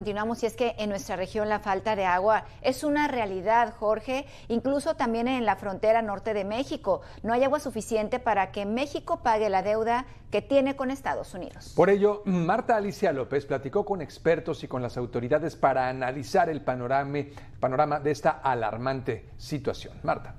Continuamos y es que en nuestra región la falta de agua es una realidad, Jorge, incluso también en la frontera norte de México. No hay agua suficiente para que México pague la deuda que tiene con Estados Unidos. Por ello, Marta Alicia López platicó con expertos y con las autoridades para analizar el panorama, de esta alarmante situación. Marta.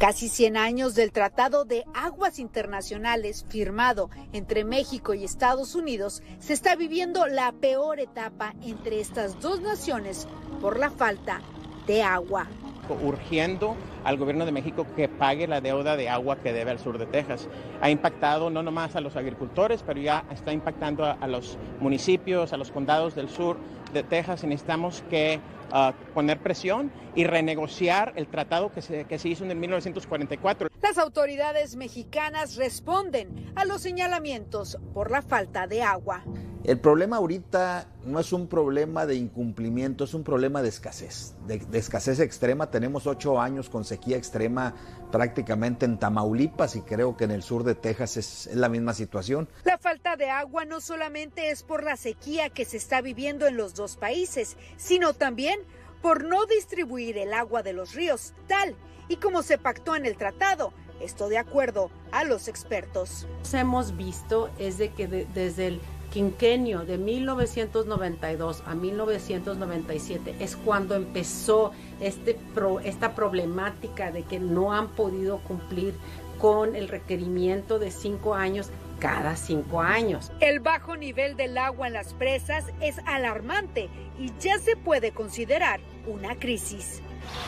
Casi 100 años del Tratado de Aguas Internacionales firmado entre México y Estados Unidos, se está viviendo la peor etapa entre estas dos naciones por la falta de agua urgiendo al gobierno de México que pague la deuda de agua que debe al sur de Texas. Ha impactado no nomás a los agricultores, pero ya está impactando a, los municipios, a los condados del sur de Texas necesitamos que uh, poner presión y renegociar el tratado que se, que se hizo en 1944. Las autoridades mexicanas responden a los señalamientos por la falta de agua. El problema ahorita no es un problema de incumplimiento, es un problema de escasez, de, escasez extrema. Tenemos ocho años con sequía extrema prácticamente en Tamaulipas y creo que en el sur de Texas es, es la misma situación. La falta de agua no solamente es por la sequía que se está viviendo en los dos países, sino también por no distribuir el agua de los ríos tal y como se pactó en el tratado. Esto de acuerdo a los expertos. Hemos visto es de que desde el quinquenio de 1992 a 1997 es cuando empezó este esta problemática de que no han podido cumplir con el requerimiento de cinco años cada cinco años. El bajo nivel del agua en las presas es alarmante y ya se puede considerar una crisis.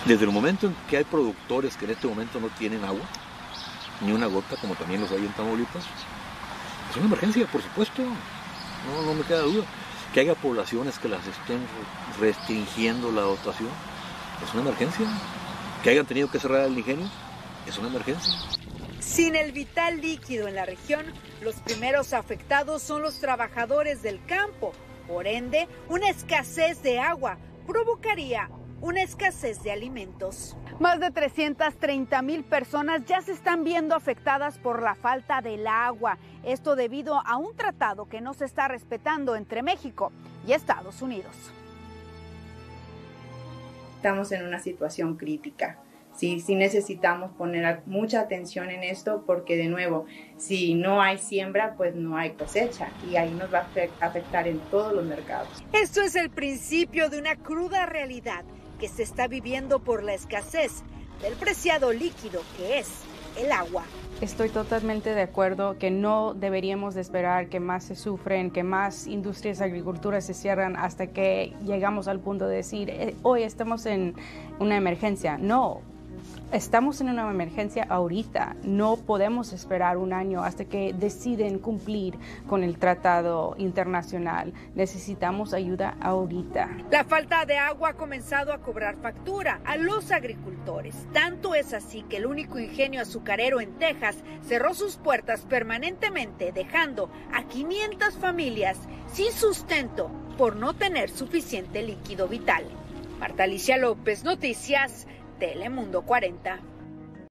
Desde el momento en que hay productores que en este momento no tienen agua, ni una gota, como también los hay en Tamaulipas, es una emergencia, por supuesto no, no me queda duda. Que haya poblaciones que las estén restringiendo la dotación, es una emergencia. Que hayan tenido que cerrar el ingenio, es una emergencia. Sin el vital líquido en la región, los primeros afectados son los trabajadores del campo. Por ende, una escasez de agua provocaría una escasez de alimentos. Más de 330 mil personas ya se están viendo afectadas por la falta del agua. Esto debido a un tratado que no se está respetando entre México y Estados Unidos. Estamos en una situación crítica. Sí, sí necesitamos poner mucha atención en esto porque de nuevo, si no hay siembra, pues no hay cosecha y ahí nos va a afectar en todos los mercados. Esto es el principio de una cruda realidad que se está viviendo por la escasez del preciado líquido que es el agua. Estoy totalmente de acuerdo que no deberíamos de esperar que más se sufren, que más industrias agriculturas se cierran hasta que llegamos al punto de decir, eh, hoy estamos en una emergencia. No, Estamos en una emergencia ahorita, no podemos esperar un año hasta que deciden cumplir con el tratado internacional. Necesitamos ayuda ahorita. La falta de agua ha comenzado a cobrar factura a los agricultores. Tanto es así que el único ingenio azucarero en Texas cerró sus puertas permanentemente, dejando a 500 familias sin sustento por no tener suficiente líquido vital. Marta Alicia López, Noticias Telemundo 40.